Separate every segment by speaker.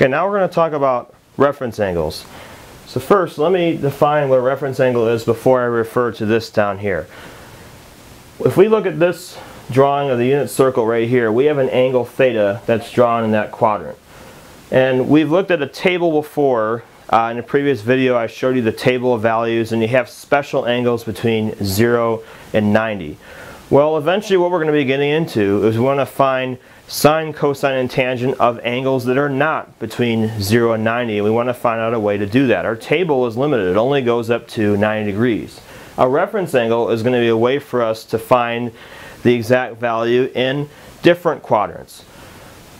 Speaker 1: Okay, now we're going to talk about reference angles. So first, let me define what a reference angle is before I refer to this down here. If we look at this drawing of the unit circle right here, we have an angle theta that's drawn in that quadrant. And we've looked at a table before. Uh, in a previous video I showed you the table of values and you have special angles between 0 and 90. Well eventually what we're going to be getting into is we want to find sine, cosine, and tangent of angles that are not between 0 and 90 and we want to find out a way to do that. Our table is limited, it only goes up to 90 degrees. A reference angle is going to be a way for us to find the exact value in different quadrants.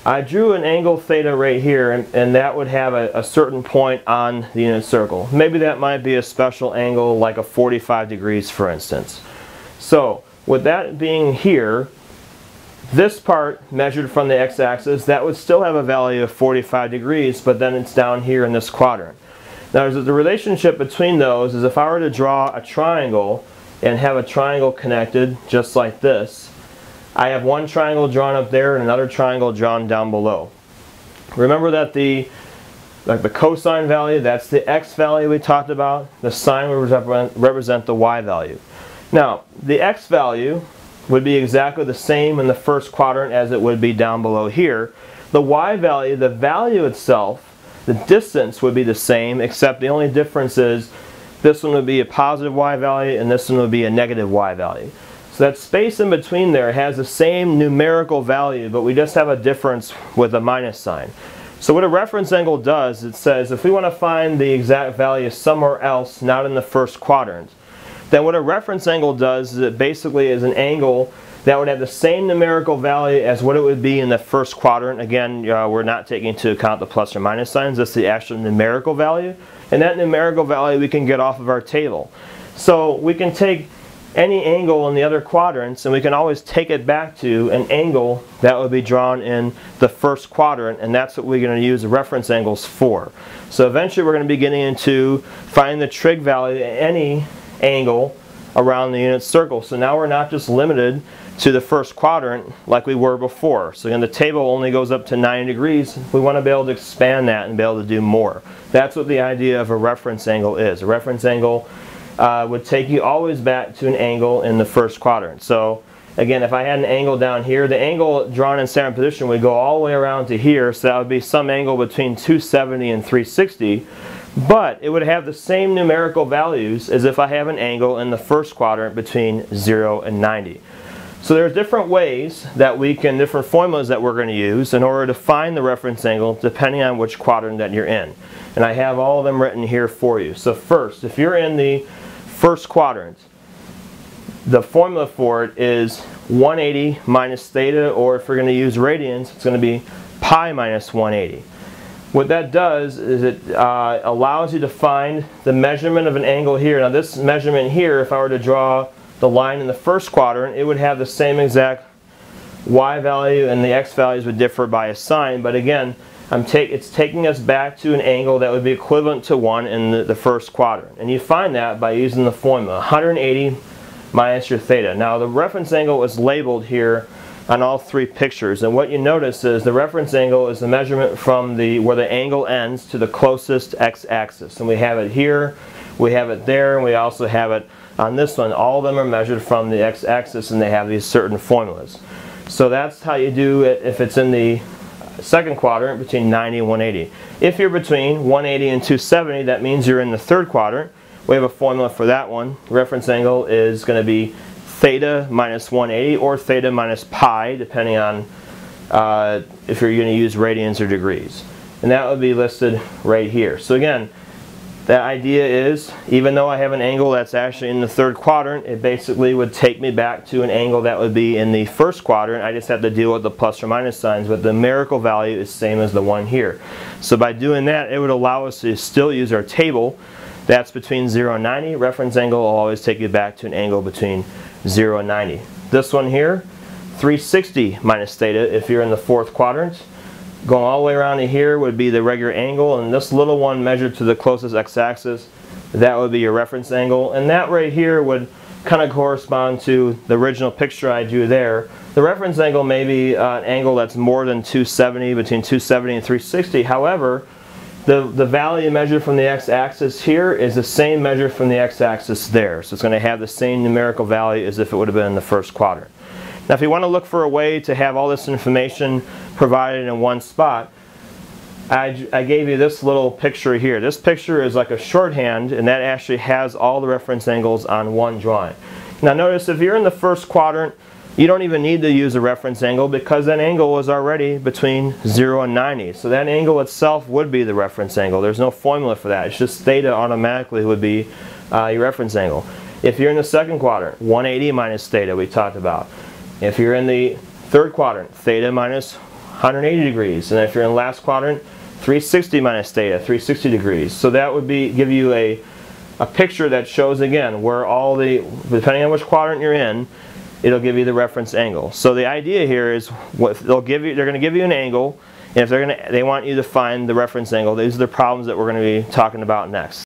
Speaker 1: I drew an angle theta right here and, and that would have a, a, certain point on the unit circle. Maybe that might be a special angle like a 45 degrees for instance. So with that being here, this part measured from the x-axis, that would still have a value of 45 degrees, but then it's down here in this quadrant. Now the relationship between those is if I were to draw a triangle and have a triangle connected just like this, I have one triangle drawn up there and another triangle drawn down below. Remember that the like the cosine value, that's the x value we talked about. The sine would represent, represent the y value. Now, the x value would be exactly the same in the first quadrant as it would be down below here. The y value, the value itself, the distance would be the same except the only difference is this one would be a positive y value and this one would be a negative y value. So that space in between there has the same numerical value but we just have a difference with a minus sign. So what a reference angle does, it says if we want to find the exact value somewhere else, not in the first quadrant, then what a reference angle does is it basically is an angle that would have the same numerical value as what it would be in the first quadrant. Again, uh, we're not taking into account the plus or minus signs, that's the actual numerical value. And that numerical value we can get off of our table. So we can take any angle in the other quadrants and we can always take it back to an angle that would be drawn in the first quadrant and that's what we're going to use reference angles for. So eventually we're going to be getting into finding the trig value any angle around the unit circle. So now we're not just limited to the first quadrant like we were before. So again, the table only goes up to 90 degrees. We want to be able to expand that and be able to do more. That's what the idea of a reference angle is. A reference angle uh, would take you always back to an angle in the first quadrant. So again, if I had an angle down here, the angle drawn in standard position would go all the way around to here. So that would be some angle between 270 and 360. But it would have the same numerical values as if I have an angle in the first quadrant between 0 and 90. So there are different ways that we can, different formulas that we're going to use in order to find the reference angle depending on which quadrant that you're in. And I have all of them written here for you. So first, if you're in the first quadrant, the formula for it is 180 minus theta, or if we're going to use radians, it's going to be pi minus 180. What that does is it uh, allows you to find the measurement of an angle here. Now this measurement here, if I were to draw the line in the first quadrant, it would have the same exact y value and the x values would differ by a sign. But again, I'm take, it's taking us back to an angle that would be equivalent to 1 in the, the first quadrant. And you find that by using the formula, 180 minus your theta. Now the reference angle is labeled here on all three pictures. And what you notice is the reference angle is the measurement from the where the angle ends to the closest x-axis. And we have it here, we have it there, and we also have it on this one. All of them are measured from the x-axis and they have these certain formulas. So that's how you do it if it's in the second quadrant between 90 and 180. If you're between 180 and 270, that means you're in the third quadrant. We have a formula for that one. reference angle is going to be theta minus 180 or theta minus pi, depending on uh, if you're going to use radians or degrees. And that would be listed right here. So again, the idea is, even though I have an angle that's actually in the third quadrant, it basically would take me back to an angle that would be in the first quadrant. I just have to deal with the plus or minus signs, but the numerical value is same as the one here. So by doing that, it would allow us to still use our table. That's between 0 and 90. Reference angle will always take you back to an angle between 0 and 90. This one here, 360 minus theta if you're in the fourth quadrant. Going all the way around to here would be the regular angle, and this little one measured to the closest x-axis, that would be your reference angle. And that right here would kind of correspond to the original picture I drew there. The reference angle may be uh, an angle that's more than 270, between 270 and 360. However, the, the value measured from the x-axis here is the same measure from the x-axis there. So it's going to have the same numerical value as if it would have been in the first quadrant. Now if you want to look for a way to have all this information provided in one spot, I, I gave you this little picture here. This picture is like a shorthand and that actually has all the reference angles on one drawing. Now notice if you're in the first quadrant, you don't even need to use a reference angle because that angle was already between 0 and 90. So that angle itself would be the reference angle. There's no formula for that. It's just theta automatically would be uh, your reference angle. If you're in the second quadrant, 180 minus theta we talked about. If you're in the third quadrant, theta minus 180 degrees. And if you're in the last quadrant, 360 minus theta, 360 degrees. So that would be give you a, a picture that shows again where all the, depending on which quadrant you're in, it'll give you the reference angle. So the idea here is what they'll give you, they're going to give you an angle, and if they're going to, they want you to find the reference angle. These are the problems that we're going to be talking about next.